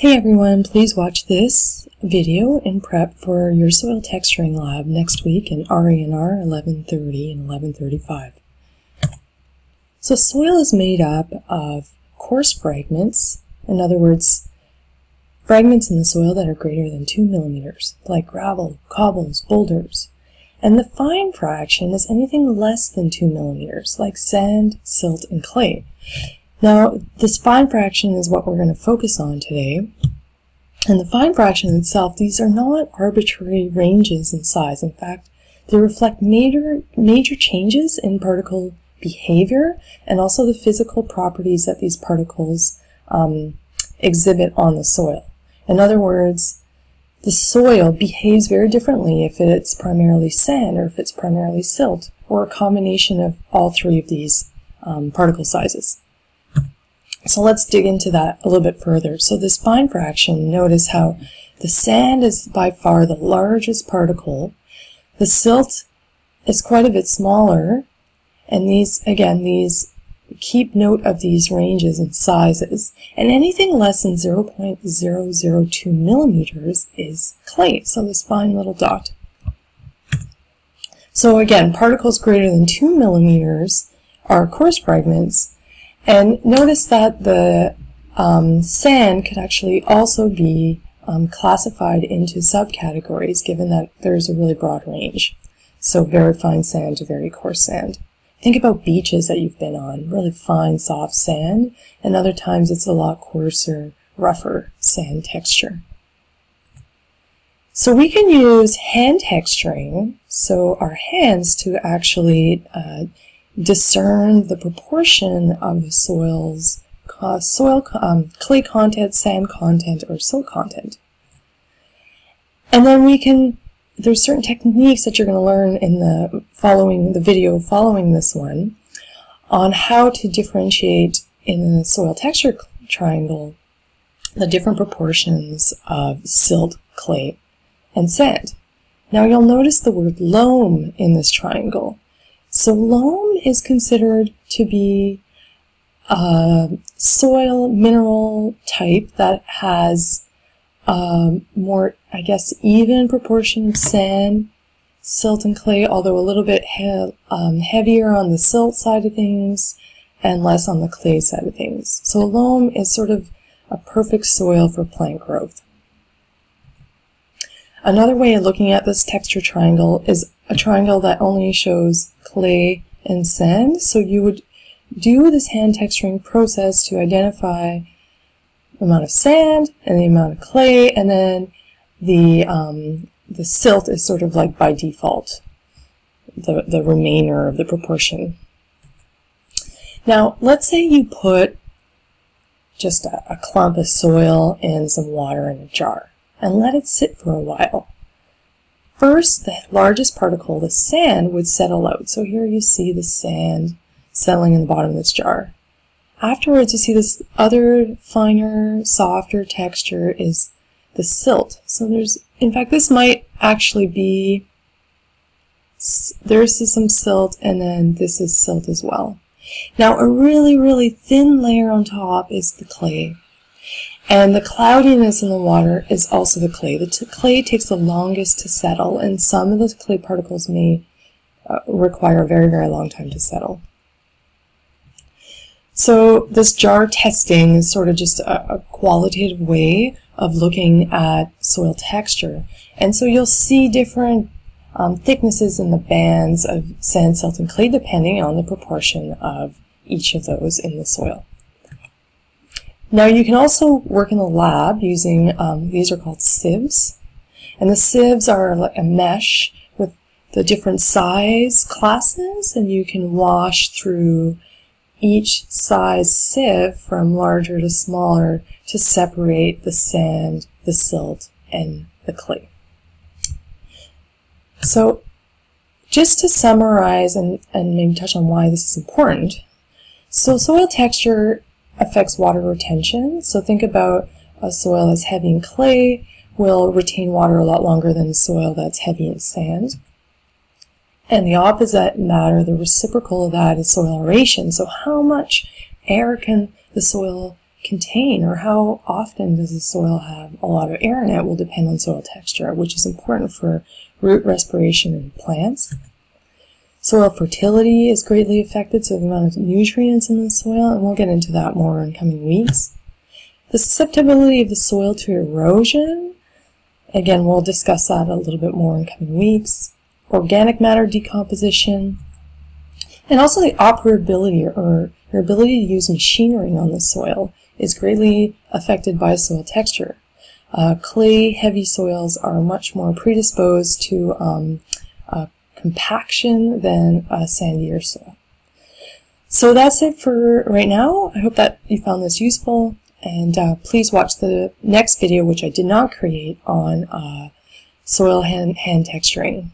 Hey everyone, please watch this video in prep for your soil texturing lab next week in RE&R 1130 and 1135. So soil is made up of coarse fragments, in other words, fragments in the soil that are greater than 2 millimeters, like gravel, cobbles, boulders. And the fine fraction is anything less than 2 millimeters, like sand, silt, and clay. Now, this fine fraction is what we're going to focus on today. And the fine fraction itself, these are not arbitrary ranges in size. In fact, they reflect major, major changes in particle behavior and also the physical properties that these particles um, exhibit on the soil. In other words, the soil behaves very differently if it's primarily sand or if it's primarily silt or a combination of all three of these um, particle sizes. So let's dig into that a little bit further. So this fine fraction, notice how the sand is by far the largest particle. The silt is quite a bit smaller. And these, again, these keep note of these ranges and sizes. And anything less than 0.002 millimeters is clay. So this fine little dot. So again, particles greater than 2 millimeters are coarse fragments and notice that the um, sand could actually also be um, classified into subcategories given that there's a really broad range. So very fine sand to very coarse sand. Think about beaches that you've been on, really fine, soft sand, and other times it's a lot coarser, rougher sand texture. So we can use hand texturing, so our hands to actually uh, discern the proportion of the soil's uh, soil um, clay content, sand content, or silt content. And then we can, there's certain techniques that you're going to learn in the following, the video following this one on how to differentiate in the soil texture triangle the different proportions of silt, clay, and sand. Now you'll notice the word loam in this triangle. So loam is considered to be a soil mineral type that has a more, I guess, even proportion of sand, silt, and clay, although a little bit he um, heavier on the silt side of things and less on the clay side of things. So loam is sort of a perfect soil for plant growth. Another way of looking at this texture triangle is a triangle that only shows clay and sand. So you would do this hand texturing process to identify the amount of sand and the amount of clay, and then the um, the silt is sort of like by default, the, the remainder of the proportion. Now, let's say you put just a, a clump of soil and some water in a jar and let it sit for a while. First, the largest particle, the sand, would settle out. So here you see the sand settling in the bottom of this jar. Afterwards, you see this other finer, softer texture is the silt. So there's, in fact, this might actually be, there's some silt and then this is silt as well. Now, a really, really thin layer on top is the clay. And the cloudiness in the water is also the clay. The clay takes the longest to settle, and some of the clay particles may uh, require a very, very long time to settle. So this jar testing is sort of just a, a qualitative way of looking at soil texture. And so you'll see different um, thicknesses in the bands of sand, silt, and clay depending on the proportion of each of those in the soil. Now you can also work in the lab using, um, these are called sieves. And the sieves are like a mesh with the different size classes and you can wash through each size sieve from larger to smaller to separate the sand, the silt, and the clay. So just to summarize and, and maybe touch on why this is important. So soil texture affects water retention. So think about a soil that's heavy in clay will retain water a lot longer than soil that's heavy in sand. And the opposite matter, the reciprocal of that is soil aeration. So how much air can the soil contain or how often does the soil have a lot of air in it will depend on soil texture, which is important for root respiration in plants. Soil fertility is greatly affected, so the amount of nutrients in the soil, and we'll get into that more in coming weeks. The susceptibility of the soil to erosion, again, we'll discuss that a little bit more in coming weeks. Organic matter decomposition, and also the operability or your ability to use machinery on the soil is greatly affected by soil texture. Uh, clay heavy soils are much more predisposed to um, uh, compaction than a sandier soil. So that's it for right now. I hope that you found this useful and uh, please watch the next video which I did not create on uh, soil hand, hand texturing.